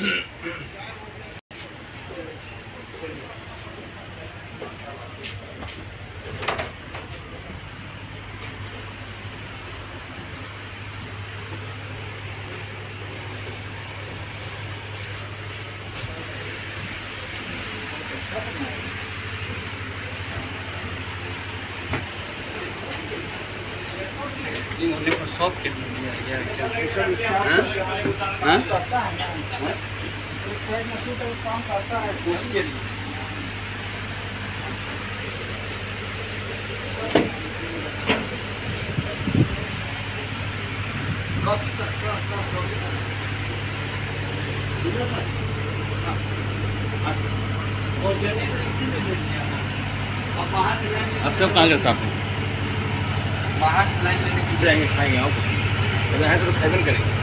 何? Meeting होने पर के दिया क्या हाँ? हाँ? अब सब कहाँ लगता है बाहर लाइन लेने की जाएँगे खाएँगे आओ। अगर तो खाएबन करेंगे।